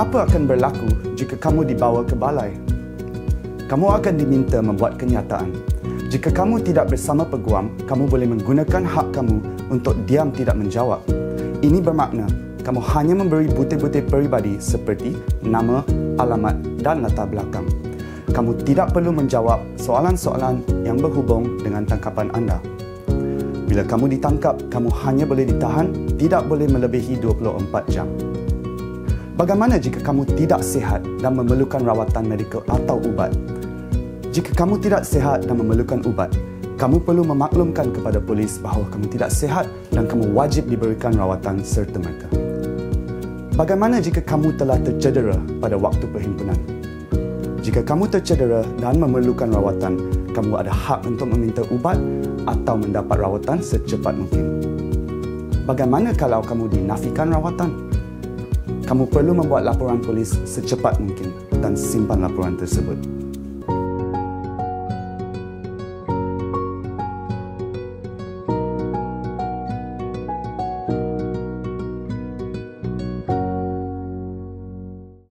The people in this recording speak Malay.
Apa akan berlaku jika kamu dibawa ke balai? Kamu akan diminta membuat kenyataan. Jika kamu tidak bersama peguam, kamu boleh menggunakan hak kamu untuk diam tidak menjawab. Ini bermakna kamu hanya memberi butir-butir peribadi seperti nama, alamat dan latar belakang. Kamu tidak perlu menjawab soalan-soalan yang berhubung dengan tangkapan anda. Bila kamu ditangkap, kamu hanya boleh ditahan, tidak boleh melebihi 24 jam. Bagaimana jika kamu tidak sihat dan memerlukan rawatan medikal atau ubat? Jika kamu tidak sihat dan memerlukan ubat, kamu perlu memaklumkan kepada polis bahawa kamu tidak sihat dan kamu wajib diberikan rawatan serta merta. Bagaimana jika kamu telah tercedera pada waktu perhimpunan? Jika kamu tercedera dan memerlukan rawatan, kamu ada hak untuk meminta ubat atau mendapat rawatan secepat mungkin. Bagaimana kalau kamu dinafikan rawatan? Kamu perlu membuat laporan polis secepat mungkin dan simpan laporan tersebut.